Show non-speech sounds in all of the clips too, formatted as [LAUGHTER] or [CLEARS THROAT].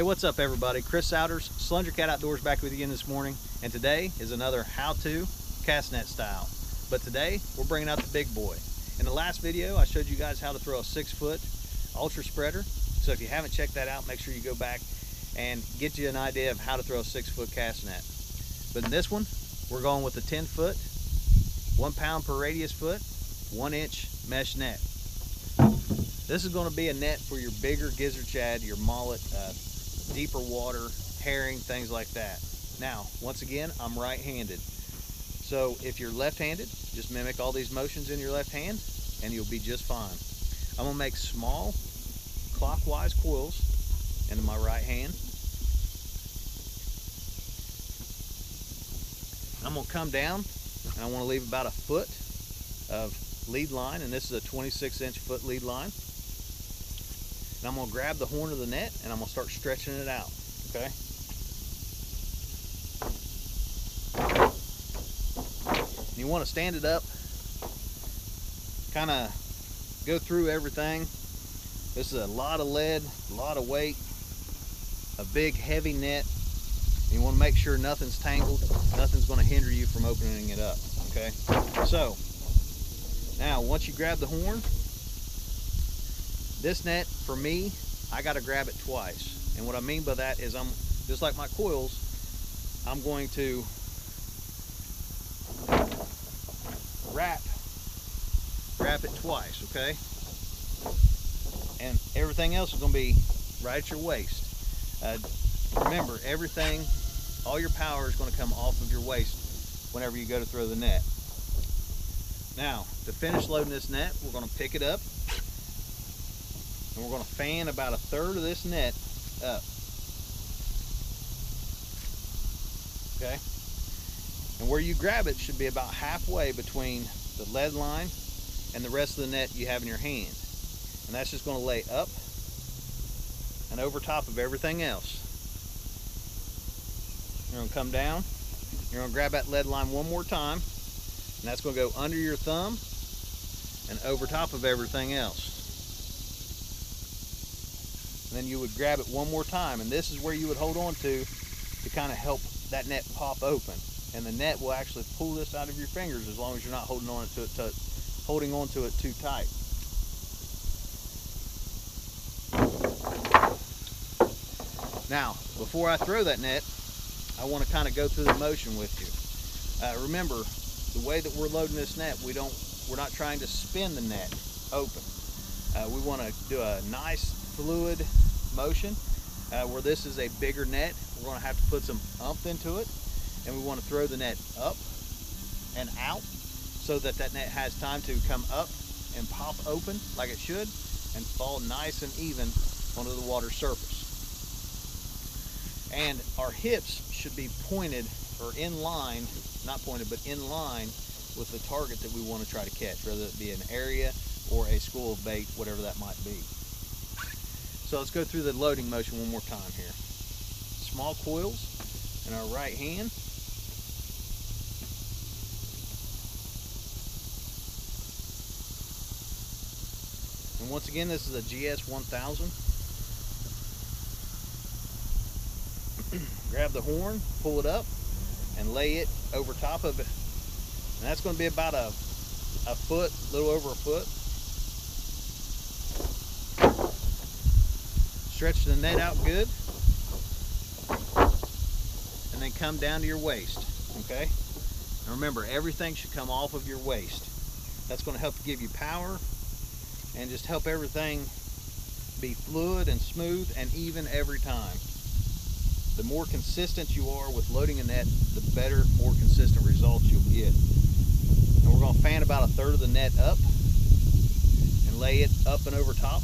Hey, what's up everybody? Chris Souders, Slunger Cat Outdoors back with you again this morning. And today is another how-to cast net style. But today, we're bringing out the big boy. In the last video, I showed you guys how to throw a six foot ultra spreader. So if you haven't checked that out, make sure you go back and get you an idea of how to throw a six foot cast net. But in this one, we're going with a 10 foot, one pound per radius foot, one inch mesh net. This is going to be a net for your bigger gizzard shad, your mullet, uh, deeper water, herring, things like that. Now, once again, I'm right-handed. So if you're left-handed, just mimic all these motions in your left hand and you'll be just fine. I'm gonna make small clockwise coils into my right hand. I'm gonna come down and I wanna leave about a foot of lead line and this is a 26 inch foot lead line. And I'm gonna grab the horn of the net and I'm gonna start stretching it out, okay? You wanna stand it up, kinda go through everything. This is a lot of lead, a lot of weight, a big heavy net. You wanna make sure nothing's tangled, nothing's gonna hinder you from opening it up, okay? So, now once you grab the horn, this net, for me, I gotta grab it twice. And what I mean by that is I'm, just like my coils, I'm going to wrap, wrap it twice, okay? And everything else is gonna be right at your waist. Uh, remember, everything, all your power is gonna come off of your waist whenever you go to throw the net. Now, to finish loading this net, we're gonna pick it up and we're going to fan about a third of this net up. Okay? And where you grab it should be about halfway between the lead line and the rest of the net you have in your hand. And that's just going to lay up and over top of everything else. You're going to come down. You're going to grab that lead line one more time. And that's going to go under your thumb and over top of everything else then you would grab it one more time and this is where you would hold on to to kind of help that net pop open. And the net will actually pull this out of your fingers as long as you're not holding on to it to, holding on to it too tight. Now before I throw that net I want to kind of go through the motion with you. Uh, remember the way that we're loading this net we don't we're not trying to spin the net open. Uh, we want to do a nice fluid motion uh, where this is a bigger net. We're going to have to put some umph into it and we want to throw the net up and out so that that net has time to come up and pop open like it should and fall nice and even onto the water surface. And our hips should be pointed or in line not pointed but in line with the target that we want to try to catch whether it be an area or a school of bait whatever that might be so let's go through the loading motion one more time here. Small coils in our right hand. And once again, this is a GS 1000. [CLEARS THROAT] Grab the horn, pull it up, and lay it over top of it. And that's going to be about a, a foot, a little over a foot. Stretch the net out good. And then come down to your waist, okay? And remember, everything should come off of your waist. That's gonna help give you power and just help everything be fluid and smooth and even every time. The more consistent you are with loading a net, the better, more consistent results you'll get. And we're gonna fan about a third of the net up and lay it up and over top.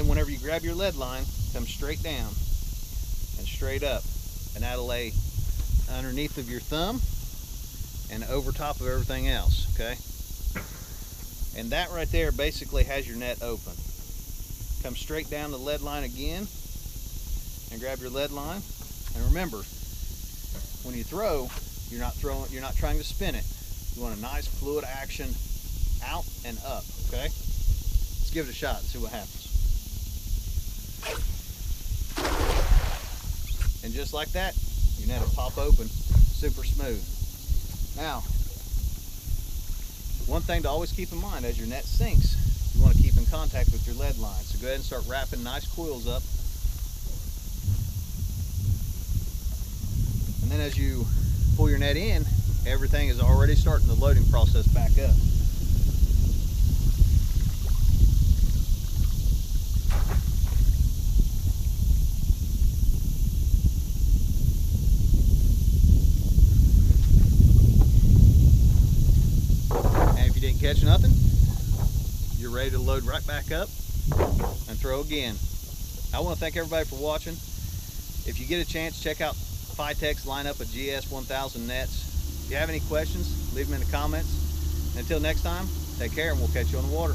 Then whenever you grab your lead line, come straight down and straight up. And that'll lay underneath of your thumb and over top of everything else, okay? And that right there basically has your net open. Come straight down the lead line again and grab your lead line. And remember, when you throw, You're not throwing, you're not trying to spin it. You want a nice fluid action out and up, okay? Let's give it a shot and see what happens. And just like that, your net will pop open super smooth. Now, one thing to always keep in mind as your net sinks, you want to keep in contact with your lead line. So go ahead and start wrapping nice coils up. And then as you pull your net in, everything is already starting the loading process back up. Catch nothing, you're ready to load right back up and throw again. I want to thank everybody for watching. If you get a chance, check out Fitec's lineup of GS1000 nets. If you have any questions, leave them in the comments. Until next time, take care and we'll catch you on the water.